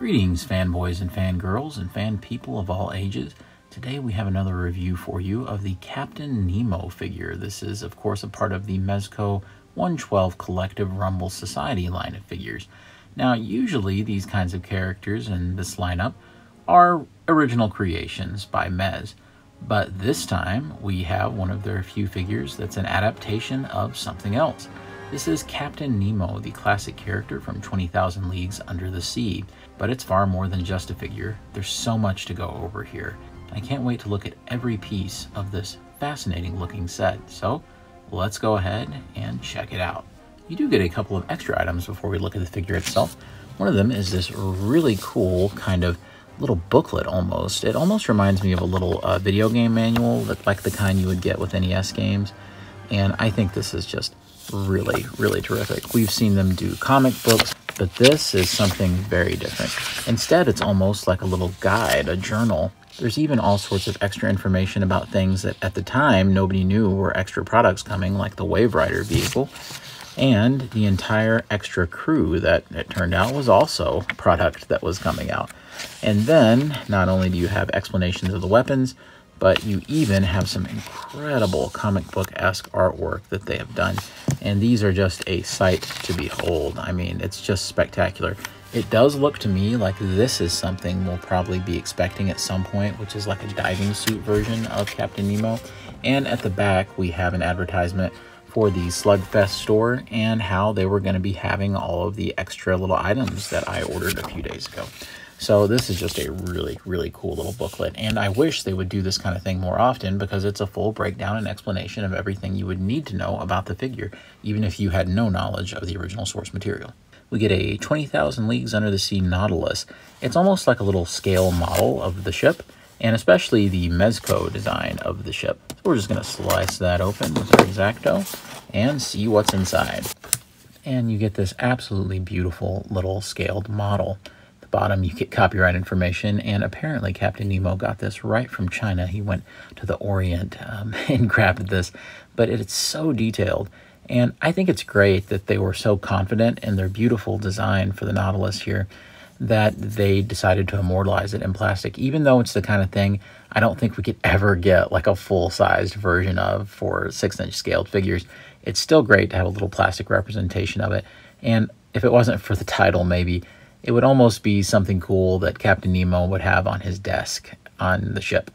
Greetings, fanboys and fangirls and fan people of all ages. Today we have another review for you of the Captain Nemo figure. This is, of course, a part of the Mezco 112 Collective Rumble Society line of figures. Now, usually these kinds of characters in this lineup are original creations by Mez, but this time we have one of their few figures that's an adaptation of something else. This is Captain Nemo, the classic character from 20,000 Leagues Under the Sea, but it's far more than just a figure. There's so much to go over here. I can't wait to look at every piece of this fascinating looking set, so let's go ahead and check it out. You do get a couple of extra items before we look at the figure itself. One of them is this really cool kind of little booklet almost. It almost reminds me of a little uh, video game manual, like the kind you would get with NES games. And I think this is just really, really terrific. We've seen them do comic books, but this is something very different. Instead, it's almost like a little guide, a journal. There's even all sorts of extra information about things that at the time nobody knew were extra products coming, like the Waverider vehicle, and the entire extra crew that it turned out was also product that was coming out. And then, not only do you have explanations of the weapons, but you even have some incredible comic book-esque artwork that they have done. And these are just a sight to behold. I mean, it's just spectacular. It does look to me like this is something we'll probably be expecting at some point, which is like a diving suit version of Captain Nemo. And at the back, we have an advertisement for the Slugfest store and how they were going to be having all of the extra little items that I ordered a few days ago. So this is just a really, really cool little booklet. And I wish they would do this kind of thing more often because it's a full breakdown and explanation of everything you would need to know about the figure, even if you had no knowledge of the original source material. We get a 20,000 Leagues Under the Sea Nautilus. It's almost like a little scale model of the ship, and especially the Mezco design of the ship. So we're just going to slice that open with our X-Acto and see what's inside. And you get this absolutely beautiful little scaled model bottom you get copyright information and apparently captain nemo got this right from china. He went to the orient um, and grabbed this but it's so detailed and i think it's great that they were so confident in their beautiful design for the nautilus here that they decided to immortalize it in plastic. Even though it's the kind of thing i don't think we could ever get like a full-sized version of for six inch scaled figures it's still great to have a little plastic representation of it. And if it wasn't for the title maybe it would almost be something cool that Captain Nemo would have on his desk on the ship.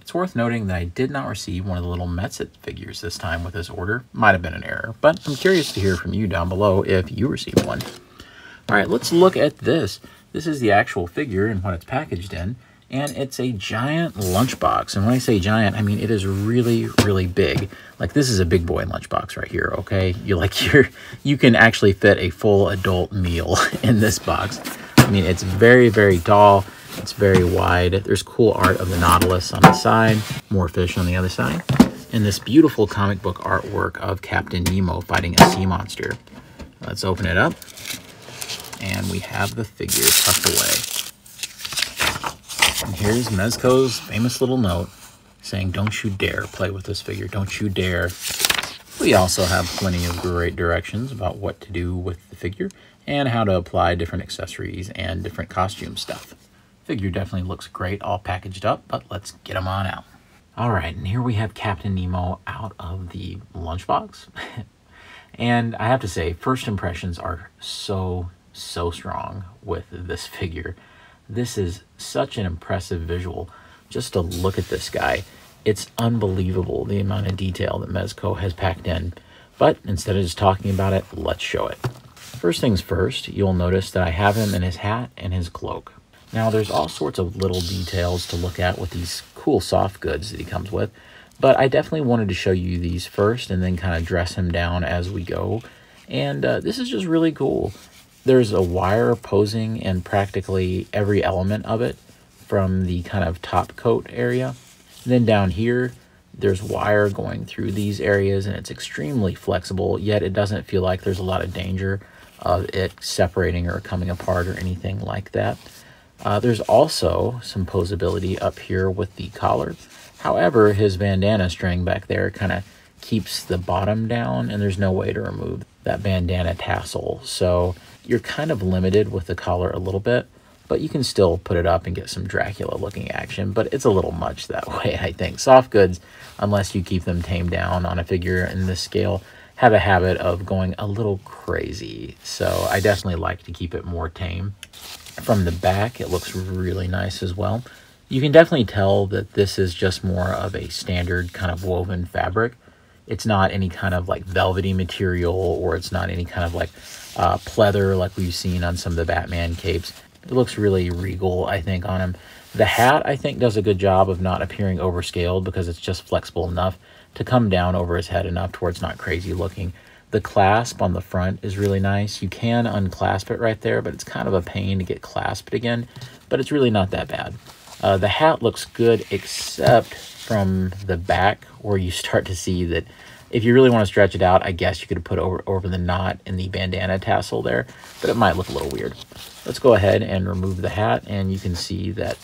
It's worth noting that I did not receive one of the little Mez-Itz figures this time with this order. Might have been an error, but I'm curious to hear from you down below if you received one. All right, let's look at this. This is the actual figure and what it's packaged in and it's a giant lunchbox. And when I say giant, I mean it is really, really big. Like this is a big boy lunchbox right here, okay? You like you're you can actually fit a full adult meal in this box. I mean, it's very, very tall. It's very wide. There's cool art of the Nautilus on the side, more fish on the other side, and this beautiful comic book artwork of Captain Nemo fighting a sea monster. Let's open it up, and we have the figure tucked away. And here's Mezco's famous little note saying, don't you dare play with this figure. Don't you dare. We also have plenty of great directions about what to do with the figure and how to apply different accessories and different costume stuff. Figure definitely looks great all packaged up, but let's get them on out. All right, and here we have Captain Nemo out of the lunchbox. and I have to say, first impressions are so, so strong with this figure. This is such an impressive visual. Just to look at this guy, it's unbelievable the amount of detail that Mezco has packed in. But instead of just talking about it, let's show it. First things first, you'll notice that I have him in his hat and his cloak. Now there's all sorts of little details to look at with these cool soft goods that he comes with, but I definitely wanted to show you these first and then kind of dress him down as we go. And uh, this is just really cool. There's a wire posing in practically every element of it from the kind of top coat area. And then down here, there's wire going through these areas and it's extremely flexible, yet it doesn't feel like there's a lot of danger of it separating or coming apart or anything like that. Uh, there's also some posability up here with the collar. However, his bandana string back there kind of keeps the bottom down and there's no way to remove that bandana tassel. So you're kind of limited with the collar a little bit, but you can still put it up and get some Dracula looking action, but it's a little much that way, I think. Soft goods, unless you keep them tamed down on a figure in this scale, have a habit of going a little crazy. So I definitely like to keep it more tame. From the back, it looks really nice as well. You can definitely tell that this is just more of a standard kind of woven fabric. It's not any kind of like velvety material or it's not any kind of like uh, pleather like we've seen on some of the Batman capes. It looks really regal, I think, on him. The hat, I think, does a good job of not appearing overscaled because it's just flexible enough to come down over his head enough to where it's not crazy looking. The clasp on the front is really nice. You can unclasp it right there, but it's kind of a pain to get clasped again, but it's really not that bad. Uh, the hat looks good except from the back where you start to see that if you really want to stretch it out, I guess you could put over, over the knot in the bandana tassel there, but it might look a little weird. Let's go ahead and remove the hat, and you can see that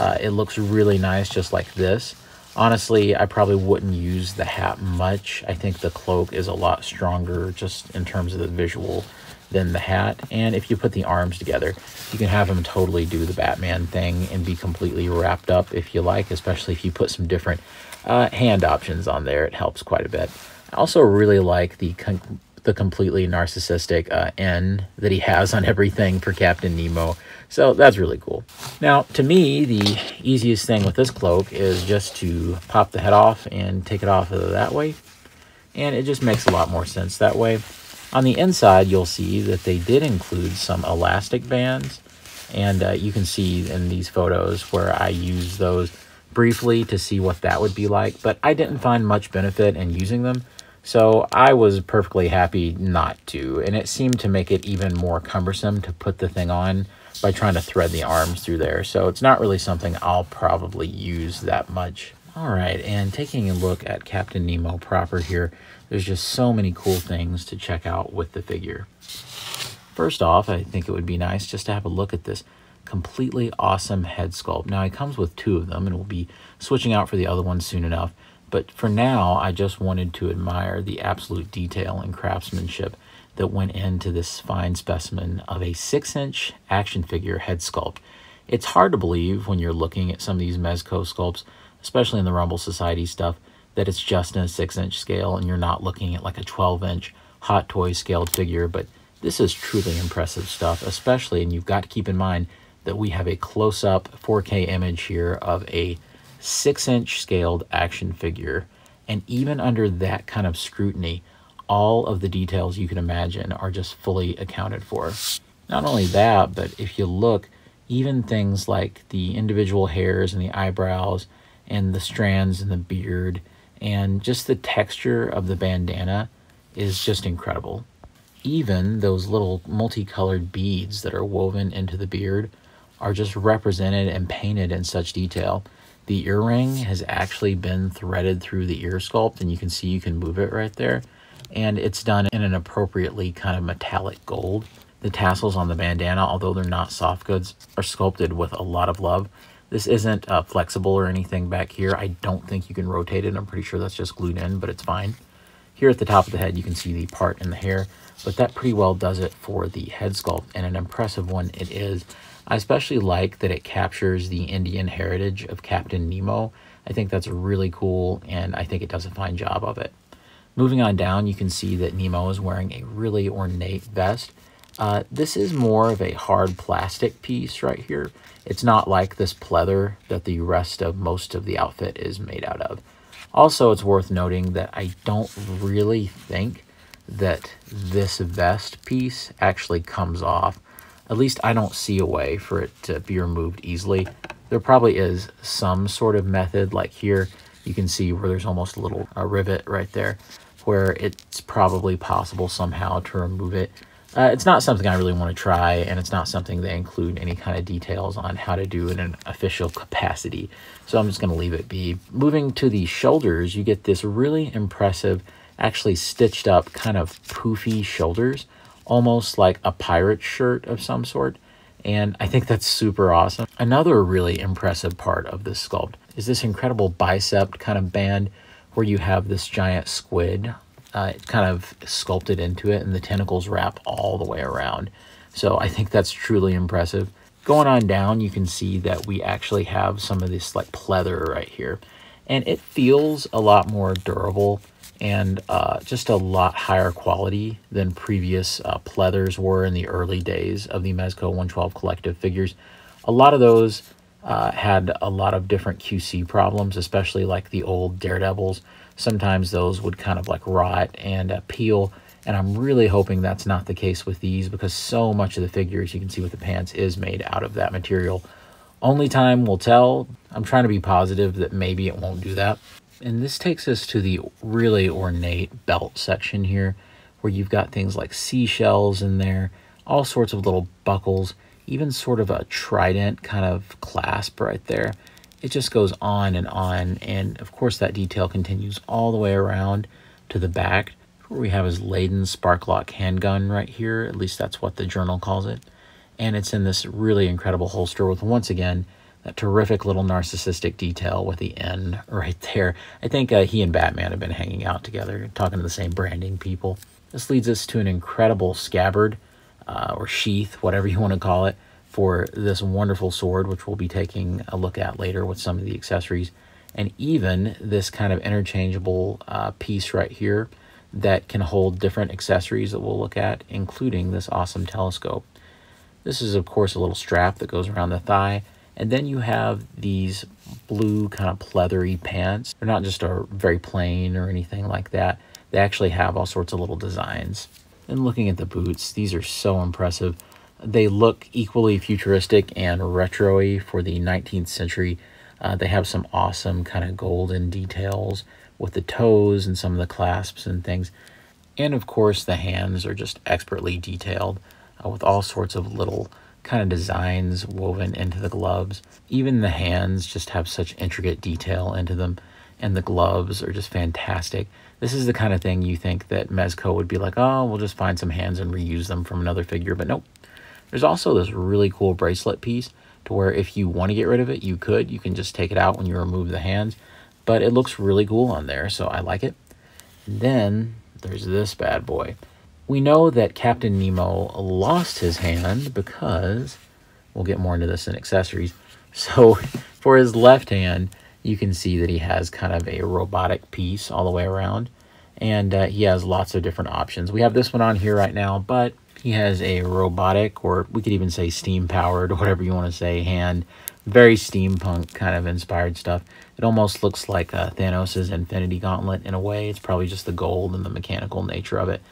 uh, it looks really nice just like this. Honestly, I probably wouldn't use the hat much. I think the cloak is a lot stronger just in terms of the visual than the hat. And if you put the arms together, you can have him totally do the Batman thing and be completely wrapped up if you like, especially if you put some different uh, hand options on there. It helps quite a bit. Also really like the the completely narcissistic uh, N that he has on everything for Captain Nemo. So that's really cool. Now, to me, the easiest thing with this cloak is just to pop the head off and take it off that way. And it just makes a lot more sense that way. On the inside, you'll see that they did include some elastic bands. And uh, you can see in these photos where I use those briefly to see what that would be like. But I didn't find much benefit in using them so I was perfectly happy not to, and it seemed to make it even more cumbersome to put the thing on by trying to thread the arms through there. So it's not really something I'll probably use that much. All right, and taking a look at Captain Nemo proper here, there's just so many cool things to check out with the figure. First off, I think it would be nice just to have a look at this completely awesome head sculpt. Now, it comes with two of them, and we'll be switching out for the other one soon enough. But for now, I just wanted to admire the absolute detail and craftsmanship that went into this fine specimen of a 6-inch action figure head sculpt. It's hard to believe when you're looking at some of these Mezco sculpts, especially in the Rumble Society stuff, that it's just in a 6-inch scale and you're not looking at like a 12-inch Hot Toy scaled figure, but this is truly impressive stuff, especially, and you've got to keep in mind that we have a close-up 4K image here of a six inch scaled action figure. And even under that kind of scrutiny, all of the details you can imagine are just fully accounted for. Not only that, but if you look, even things like the individual hairs and the eyebrows and the strands and the beard and just the texture of the bandana is just incredible. Even those little multicolored beads that are woven into the beard are just represented and painted in such detail the earring has actually been threaded through the ear sculpt, and you can see you can move it right there. And it's done in an appropriately kind of metallic gold. The tassels on the bandana, although they're not soft goods, are sculpted with a lot of love. This isn't uh, flexible or anything back here. I don't think you can rotate it. I'm pretty sure that's just glued in, but it's fine. Here at the top of the head, you can see the part in the hair, but that pretty well does it for the head sculpt, and an impressive one it is. I especially like that it captures the Indian heritage of Captain Nemo. I think that's really cool, and I think it does a fine job of it. Moving on down, you can see that Nemo is wearing a really ornate vest. Uh, this is more of a hard plastic piece right here. It's not like this pleather that the rest of most of the outfit is made out of. Also, it's worth noting that I don't really think that this vest piece actually comes off at least I don't see a way for it to be removed easily. There probably is some sort of method, like here, you can see where there's almost a little a rivet right there, where it's probably possible somehow to remove it. Uh, it's not something I really want to try, and it's not something they include any kind of details on how to do in an official capacity. So I'm just going to leave it be. Moving to the shoulders, you get this really impressive, actually stitched up kind of poofy shoulders almost like a pirate shirt of some sort. And I think that's super awesome. Another really impressive part of this sculpt is this incredible bicep kind of band where you have this giant squid uh, kind of sculpted into it and the tentacles wrap all the way around. So I think that's truly impressive. Going on down, you can see that we actually have some of this like pleather right here. And it feels a lot more durable and uh, just a lot higher quality than previous uh, pleathers were in the early days of the Mezco 112 collective figures. A lot of those uh, had a lot of different QC problems, especially like the old Daredevils. Sometimes those would kind of like rot and peel, and I'm really hoping that's not the case with these because so much of the figures you can see with the pants is made out of that material. Only time will tell. I'm trying to be positive that maybe it won't do that. And this takes us to the really ornate belt section here, where you've got things like seashells in there, all sorts of little buckles, even sort of a trident kind of clasp right there. It just goes on and on. And of course, that detail continues all the way around to the back, where we have his Leyden Sparklock handgun right here. At least that's what the journal calls it. And it's in this really incredible holster with, once again, that terrific little narcissistic detail with the N right there. I think uh, he and Batman have been hanging out together, talking to the same branding people. This leads us to an incredible scabbard uh, or sheath, whatever you want to call it, for this wonderful sword, which we'll be taking a look at later with some of the accessories. And even this kind of interchangeable uh, piece right here that can hold different accessories that we'll look at, including this awesome telescope. This is, of course, a little strap that goes around the thigh. And then you have these blue kind of pleathery pants. They're not just a very plain or anything like that. They actually have all sorts of little designs. And looking at the boots, these are so impressive. They look equally futuristic and retro-y for the 19th century. Uh, they have some awesome kind of golden details with the toes and some of the clasps and things. And of course, the hands are just expertly detailed uh, with all sorts of little kind of designs woven into the gloves. Even the hands just have such intricate detail into them, and the gloves are just fantastic. This is the kind of thing you think that Mezco would be like, oh, we'll just find some hands and reuse them from another figure, but nope. There's also this really cool bracelet piece to where if you want to get rid of it, you could. You can just take it out when you remove the hands, but it looks really cool on there, so I like it. And then there's this bad boy. We know that Captain Nemo lost his hand because, we'll get more into this in accessories. So for his left hand, you can see that he has kind of a robotic piece all the way around. And uh, he has lots of different options. We have this one on here right now, but he has a robotic, or we could even say steam-powered, or whatever you want to say, hand. Very steampunk kind of inspired stuff. It almost looks like uh, Thanos' Infinity Gauntlet in a way. It's probably just the gold and the mechanical nature of it.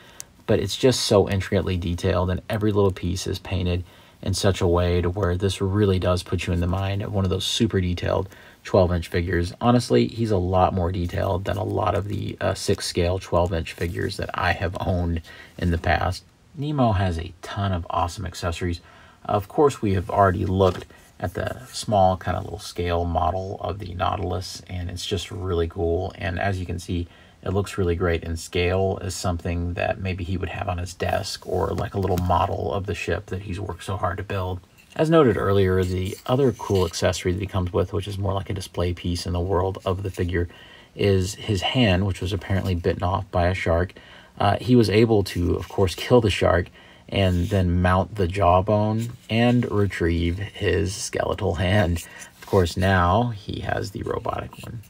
But it's just so intricately detailed, and every little piece is painted in such a way to where this really does put you in the mind of one of those super detailed 12 inch figures. Honestly, he's a lot more detailed than a lot of the uh, six scale 12 inch figures that I have owned in the past. Nemo has a ton of awesome accessories. Of course, we have already looked at the small kind of little scale model of the Nautilus, and it's just really cool. And as you can see, it looks really great in scale as something that maybe he would have on his desk or like a little model of the ship that he's worked so hard to build. As noted earlier, the other cool accessory that he comes with, which is more like a display piece in the world of the figure, is his hand, which was apparently bitten off by a shark. Uh, he was able to, of course, kill the shark and then mount the jawbone and retrieve his skeletal hand. Of course, now he has the robotic one.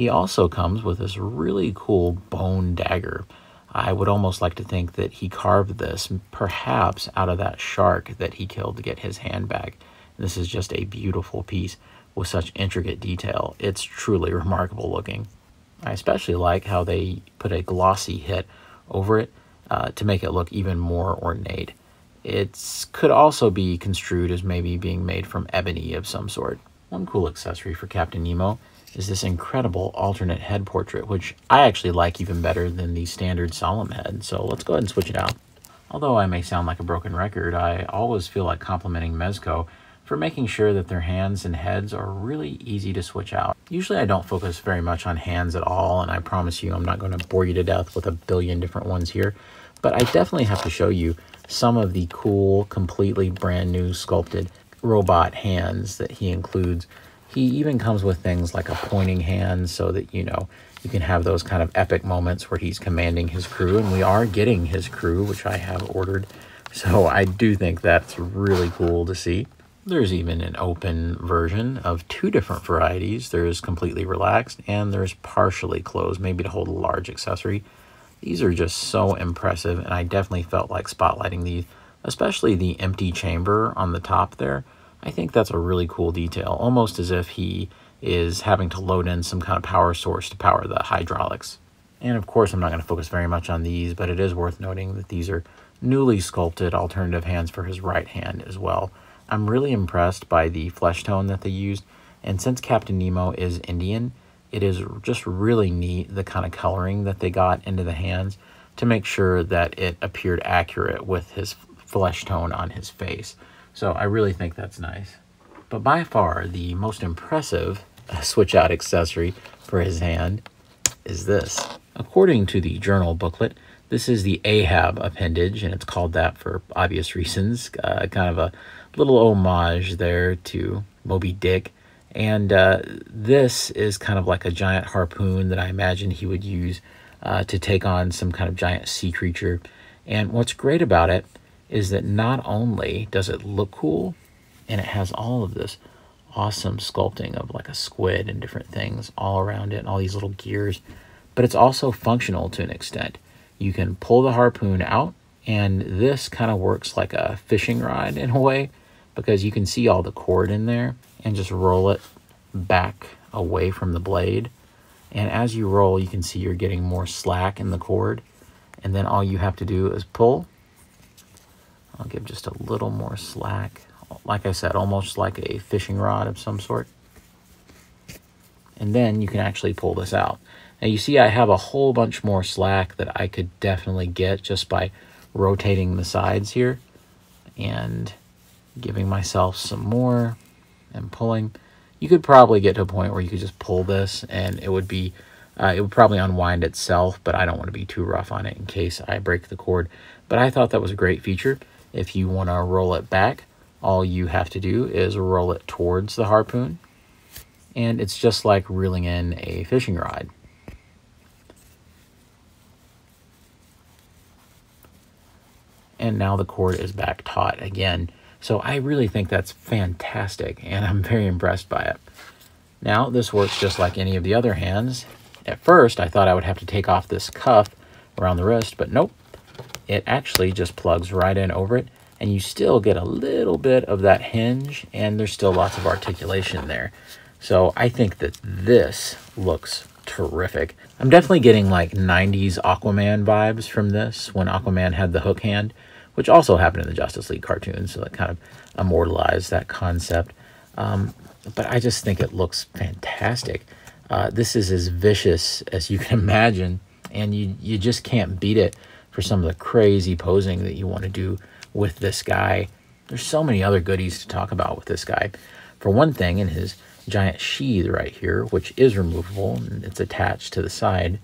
He also comes with this really cool bone dagger. I would almost like to think that he carved this perhaps out of that shark that he killed to get his hand back. This is just a beautiful piece with such intricate detail. It's truly remarkable looking. I especially like how they put a glossy hit over it uh, to make it look even more ornate. It could also be construed as maybe being made from ebony of some sort. One cool accessory for Captain Nemo is this incredible alternate head portrait, which I actually like even better than the standard solemn head. So let's go ahead and switch it out. Although I may sound like a broken record, I always feel like complimenting Mezco for making sure that their hands and heads are really easy to switch out. Usually I don't focus very much on hands at all, and I promise you I'm not going to bore you to death with a billion different ones here, but I definitely have to show you some of the cool, completely brand new sculpted robot hands that he includes he even comes with things like a pointing hand so that, you know, you can have those kind of epic moments where he's commanding his crew. And we are getting his crew, which I have ordered. So I do think that's really cool to see. There's even an open version of two different varieties. There's completely relaxed and there's partially closed, maybe to hold a large accessory. These are just so impressive and I definitely felt like spotlighting these, especially the empty chamber on the top there. I think that's a really cool detail, almost as if he is having to load in some kind of power source to power the hydraulics. And of course, I'm not going to focus very much on these, but it is worth noting that these are newly sculpted alternative hands for his right hand as well. I'm really impressed by the flesh tone that they used. And since Captain Nemo is Indian, it is just really neat the kind of coloring that they got into the hands to make sure that it appeared accurate with his flesh tone on his face. So I really think that's nice. But by far the most impressive uh, switch out accessory for his hand is this. According to the journal booklet, this is the Ahab appendage, and it's called that for obvious reasons. Uh, kind of a little homage there to Moby Dick. And uh, this is kind of like a giant harpoon that I imagine he would use uh, to take on some kind of giant sea creature. And what's great about it is that not only does it look cool, and it has all of this awesome sculpting of like a squid and different things all around it, and all these little gears, but it's also functional to an extent. You can pull the harpoon out, and this kind of works like a fishing rod in a way because you can see all the cord in there and just roll it back away from the blade. And as you roll, you can see you're getting more slack in the cord. And then all you have to do is pull. I'll give just a little more slack. Like I said, almost like a fishing rod of some sort. And then you can actually pull this out. Now you see I have a whole bunch more slack that I could definitely get just by rotating the sides here. And giving myself some more and pulling. You could probably get to a point where you could just pull this and it would be, uh, it would probably unwind itself, but I don't want to be too rough on it in case I break the cord. But I thought that was a great feature. If you want to roll it back, all you have to do is roll it towards the harpoon. And it's just like reeling in a fishing rod. And now the cord is back taut again so I really think that's fantastic, and I'm very impressed by it. Now, this works just like any of the other hands. At first, I thought I would have to take off this cuff around the wrist, but nope. It actually just plugs right in over it, and you still get a little bit of that hinge, and there's still lots of articulation there. So I think that this looks terrific. I'm definitely getting like 90s Aquaman vibes from this, when Aquaman had the hook hand which also happened in the Justice League cartoons, so that kind of immortalized that concept. Um, but I just think it looks fantastic. Uh, this is as vicious as you can imagine, and you, you just can't beat it for some of the crazy posing that you want to do with this guy. There's so many other goodies to talk about with this guy. For one thing, in his giant sheath right here, which is removable and it's attached to the side,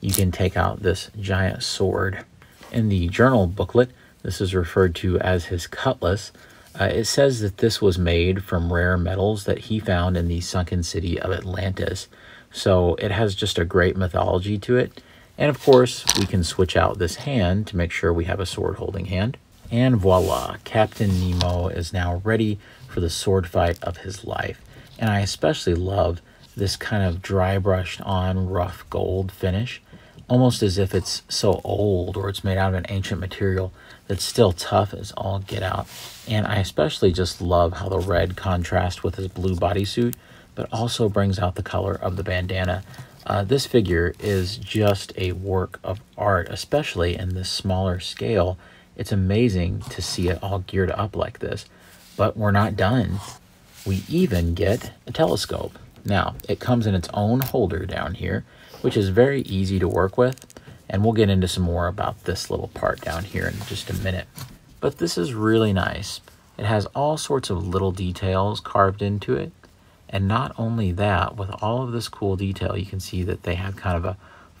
you can take out this giant sword. In the journal booklet, this is referred to as his cutlass. Uh, it says that this was made from rare metals that he found in the sunken city of Atlantis. So it has just a great mythology to it. And of course, we can switch out this hand to make sure we have a sword holding hand. And voila, Captain Nemo is now ready for the sword fight of his life. And I especially love this kind of dry brushed on rough gold finish, almost as if it's so old or it's made out of an ancient material that's still tough as all get out. And I especially just love how the red contrasts with his blue bodysuit, but also brings out the color of the bandana. Uh, this figure is just a work of art, especially in this smaller scale. It's amazing to see it all geared up like this. But we're not done. We even get a telescope. Now, it comes in its own holder down here, which is very easy to work with. And we'll get into some more about this little part down here in just a minute. But this is really nice. It has all sorts of little details carved into it. And not only that, with all of this cool detail, you can see that they have kind of a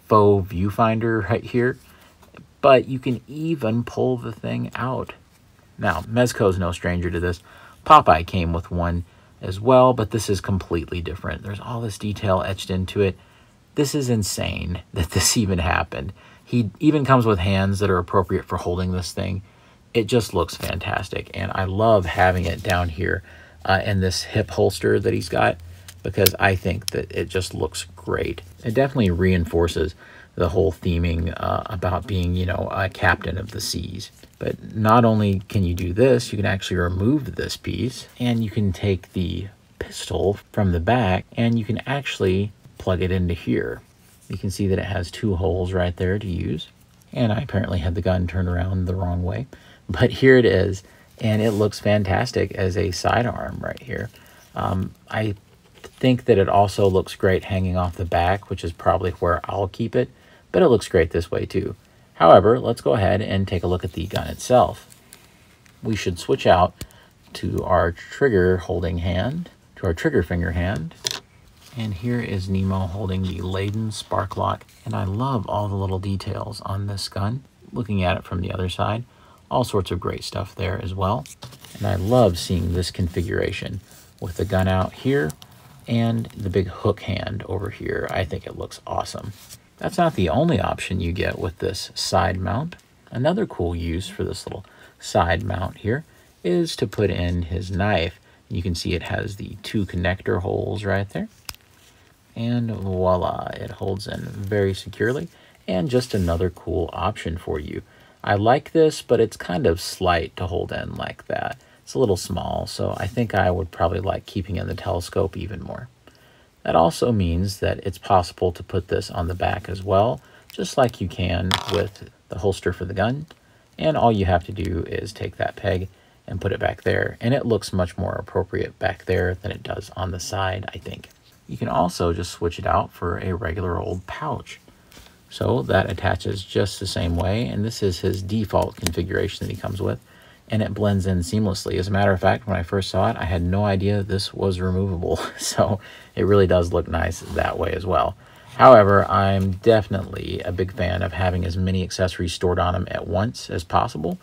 faux viewfinder right here. But you can even pull the thing out. Now, Mezco's no stranger to this. Popeye came with one as well, but this is completely different. There's all this detail etched into it. This is insane that this even happened. He even comes with hands that are appropriate for holding this thing. it just looks fantastic. And I love having it down here uh, in this hip holster that he's got because I think that it just looks great. It definitely reinforces the whole theming uh, about being, you know, a captain of the seas. But not only can you do this, you can actually remove this piece and you can take the pistol from the back and you can actually plug it into here. You can see that it has two holes right there to use. And I apparently had the gun turned around the wrong way. But here it is, and it looks fantastic as a sidearm right here. Um, I think that it also looks great hanging off the back, which is probably where I'll keep it, but it looks great this way too. However, let's go ahead and take a look at the gun itself. We should switch out to our trigger holding hand, to our trigger finger hand. And here is Nemo holding the Leyden Sparklock. And I love all the little details on this gun. Looking at it from the other side, all sorts of great stuff there as well. And I love seeing this configuration with the gun out here and the big hook hand over here. I think it looks awesome. That's not the only option you get with this side mount. Another cool use for this little side mount here is to put in his knife. You can see it has the two connector holes right there. And voila, it holds in very securely. And just another cool option for you. I like this, but it's kind of slight to hold in like that. It's a little small, so I think I would probably like keeping in the telescope even more. That also means that it's possible to put this on the back as well, just like you can with the holster for the gun. And all you have to do is take that peg and put it back there. And it looks much more appropriate back there than it does on the side, I think. You can also just switch it out for a regular old pouch. So that attaches just the same way, and this is his default configuration that he comes with, and it blends in seamlessly. As a matter of fact, when I first saw it, I had no idea this was removable, so it really does look nice that way as well. However, I'm definitely a big fan of having as many accessories stored on him at once as possible,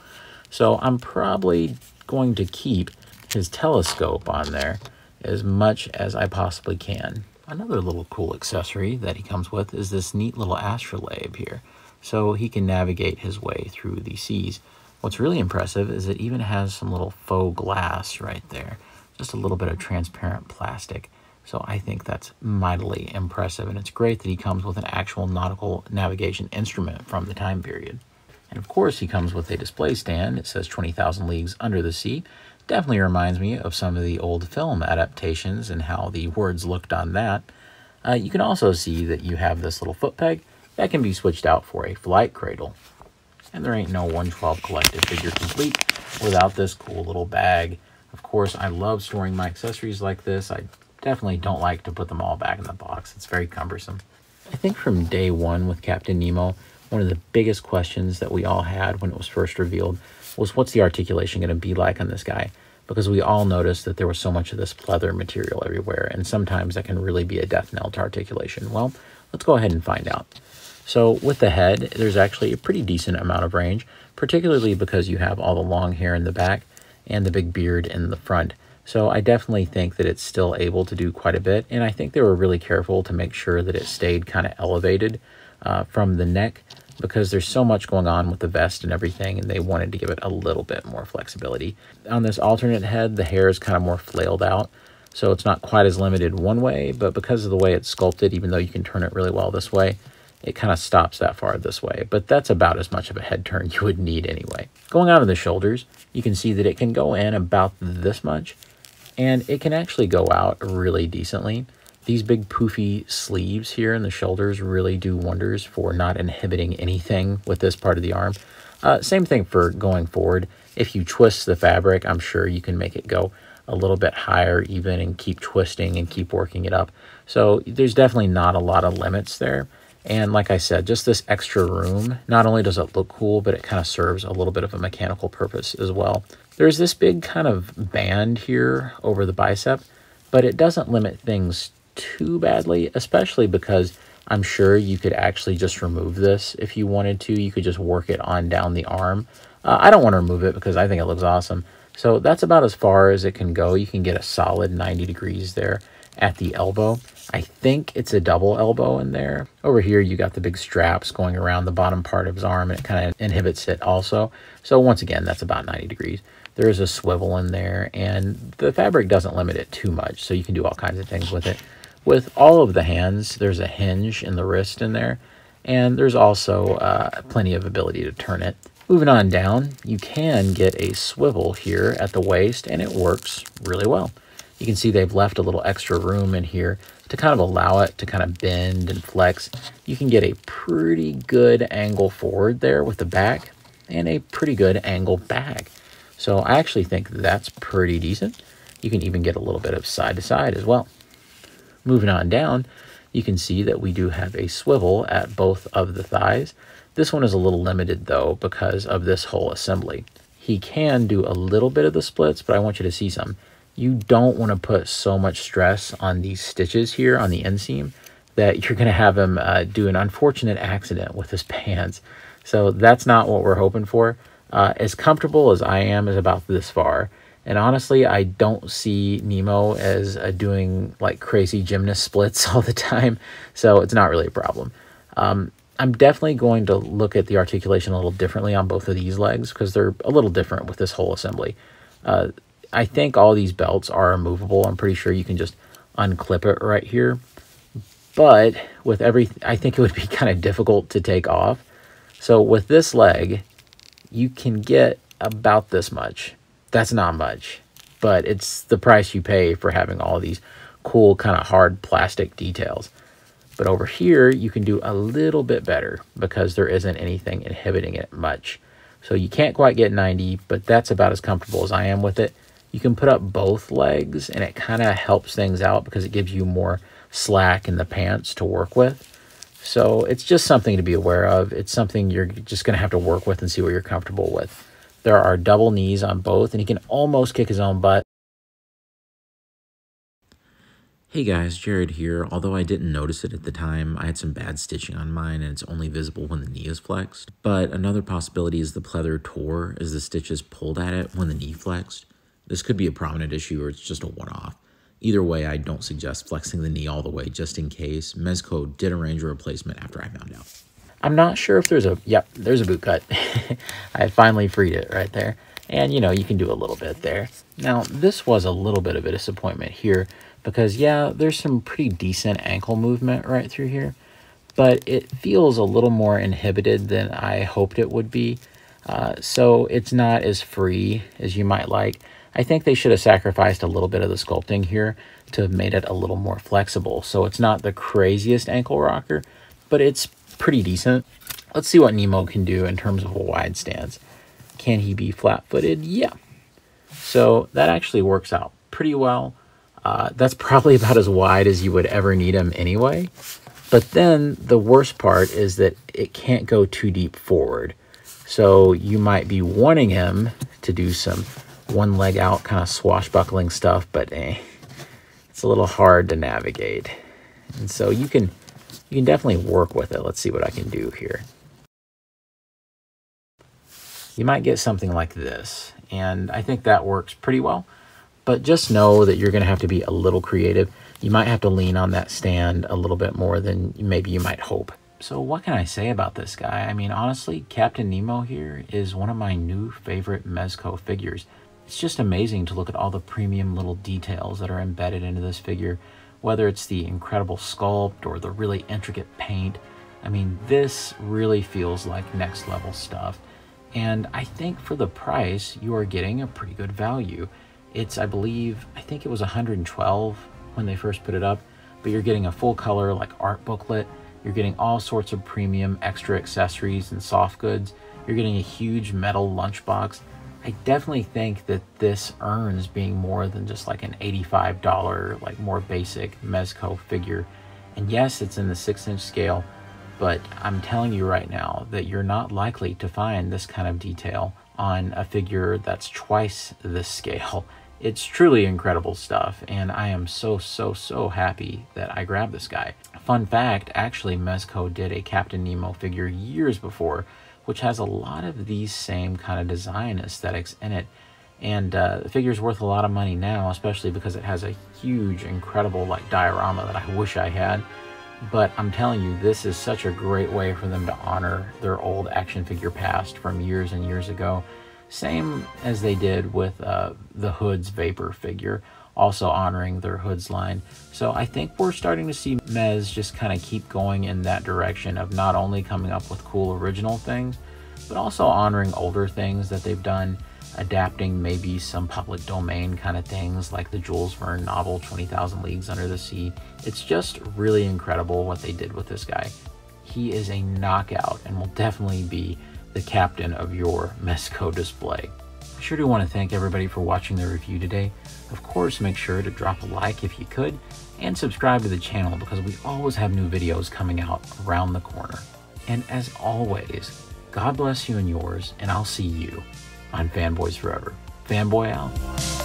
so I'm probably going to keep his telescope on there as much as I possibly can. Another little cool accessory that he comes with is this neat little astrolabe here, so he can navigate his way through the seas. What's really impressive is it even has some little faux glass right there, just a little bit of transparent plastic. So I think that's mightily impressive, and it's great that he comes with an actual nautical navigation instrument from the time period. And of course, he comes with a display stand. It says 20,000 Leagues Under the Sea, Definitely reminds me of some of the old film adaptations and how the words looked on that. Uh, you can also see that you have this little foot peg that can be switched out for a flight cradle. And there ain't no 112 collective figure complete without this cool little bag. Of course, I love storing my accessories like this. I definitely don't like to put them all back in the box. It's very cumbersome. I think from day one with Captain Nemo, one of the biggest questions that we all had when it was first revealed was what's the articulation going to be like on this guy? Because we all noticed that there was so much of this pleather material everywhere, and sometimes that can really be a death knell to articulation. Well, let's go ahead and find out. So with the head, there's actually a pretty decent amount of range, particularly because you have all the long hair in the back and the big beard in the front. So I definitely think that it's still able to do quite a bit, and I think they were really careful to make sure that it stayed kind of elevated uh, from the neck because there's so much going on with the vest and everything, and they wanted to give it a little bit more flexibility. On this alternate head, the hair is kind of more flailed out, so it's not quite as limited one way, but because of the way it's sculpted, even though you can turn it really well this way, it kind of stops that far this way, but that's about as much of a head turn you would need anyway. Going out of the shoulders, you can see that it can go in about this much, and it can actually go out really decently. These big poofy sleeves here in the shoulders really do wonders for not inhibiting anything with this part of the arm. Uh, same thing for going forward. If you twist the fabric, I'm sure you can make it go a little bit higher even and keep twisting and keep working it up. So there's definitely not a lot of limits there. And like I said, just this extra room, not only does it look cool, but it kind of serves a little bit of a mechanical purpose as well. There's this big kind of band here over the bicep, but it doesn't limit things too badly, especially because I'm sure you could actually just remove this if you wanted to. You could just work it on down the arm. Uh, I don't want to remove it because I think it looks awesome. So that's about as far as it can go. You can get a solid 90 degrees there. at the elbow. I think it's a double elbow in there. Over here, you got the big straps going around the bottom part of his arm, and it kind of inhibits it also. So once again, that's about 90 degrees. There is a swivel in there, and the fabric doesn't limit it too much, so you can do all kinds of things with it. With all of the hands, there's a hinge in the wrist in there, and there's also uh, plenty of ability to turn it. Moving on down, you can get a swivel here at the waist, and it works really well. You can see they've left a little extra room in here to kind of allow it to kind of bend and flex. You can get a pretty good angle forward there with the back and a pretty good angle back. So I actually think that's pretty decent. You can even get a little bit of side to side as well. Moving on down, you can see that we do have a swivel at both of the thighs. This one is a little limited though because of this whole assembly. He can do a little bit of the splits, but I want you to see some. You don't want to put so much stress on these stitches here on the inseam that you're going to have him uh, do an unfortunate accident with his pants. So that's not what we're hoping for. Uh, as comfortable as I am is about this far. And honestly, I don't see Nemo as uh, doing like crazy gymnast splits all the time. So it's not really a problem. Um, I'm definitely going to look at the articulation a little differently on both of these legs because they're a little different with this whole assembly. Uh, I think all these belts are removable. I'm pretty sure you can just unclip it right here. But with every, I think it would be kind of difficult to take off. So with this leg, you can get about this much. That's not much, but it's the price you pay for having all these cool kind of hard plastic details. But over here, you can do a little bit better because there isn't anything inhibiting it much. So you can't quite get 90, but that's about as comfortable as I am with it. You can put up both legs and it kind of helps things out because it gives you more slack in the pants to work with. So it's just something to be aware of. It's something you're just going to have to work with and see what you're comfortable with. There are double knees on both, and he can almost kick his own butt. Hey guys, Jared here. Although I didn't notice it at the time, I had some bad stitching on mine and it's only visible when the knee is flexed. But another possibility is the pleather tore as the stitches pulled at it when the knee flexed. This could be a prominent issue or it's just a one-off. Either way, I don't suggest flexing the knee all the way just in case. Mezco did arrange a replacement after I found out. I'm not sure if there's a, yep, there's a boot cut. I finally freed it right there. And, you know, you can do a little bit there. Now, this was a little bit of a disappointment here because yeah, there's some pretty decent ankle movement right through here, but it feels a little more inhibited than I hoped it would be. Uh, so it's not as free as you might like. I think they should have sacrificed a little bit of the sculpting here to have made it a little more flexible. So it's not the craziest ankle rocker, but it's pretty decent. Let's see what Nemo can do in terms of a wide stance. Can he be flat-footed? Yeah. So that actually works out pretty well. Uh, that's probably about as wide as you would ever need him anyway. But then the worst part is that it can't go too deep forward. So you might be wanting him to do some one leg out kind of swashbuckling stuff, but eh, it's a little hard to navigate. And so you can you can definitely work with it. Let's see what I can do here. You might get something like this, and I think that works pretty well. But just know that you're going to have to be a little creative. You might have to lean on that stand a little bit more than maybe you might hope. So what can I say about this guy? I mean, honestly, Captain Nemo here is one of my new favorite Mezco figures. It's just amazing to look at all the premium little details that are embedded into this figure, whether it's the incredible sculpt or the really intricate paint. I mean, this really feels like next level stuff. And I think for the price, you are getting a pretty good value. It's, I believe, I think it was 112 when they first put it up, but you're getting a full color like art booklet. You're getting all sorts of premium extra accessories and soft goods. You're getting a huge metal lunchbox. I definitely think that this earns being more than just like an $85, like more basic Mezco figure. And yes, it's in the six inch scale, but I'm telling you right now that you're not likely to find this kind of detail on a figure that's twice this scale it's truly incredible stuff, and I am so, so, so happy that I grabbed this guy. Fun fact, actually, Mezco did a Captain Nemo figure years before, which has a lot of these same kind of design aesthetics in it. And uh, the figure's worth a lot of money now, especially because it has a huge, incredible like diorama that I wish I had. But I'm telling you, this is such a great way for them to honor their old action figure past from years and years ago. Same as they did with uh, the Hoods Vapor figure, also honoring their Hoods line. So I think we're starting to see Mez just kind of keep going in that direction of not only coming up with cool original things, but also honoring older things that they've done adapting maybe some public domain kind of things like the Jules Verne novel 20,000 Leagues Under the Sea. It's just really incredible what they did with this guy. He is a knockout and will definitely be the captain of your Mezco display. Sure do want to thank everybody for watching the review today. Of course, make sure to drop a like if you could and subscribe to the channel because we always have new videos coming out around the corner. And as always, God bless you and yours, and I'll see you on Fanboys Forever. Fanboy out.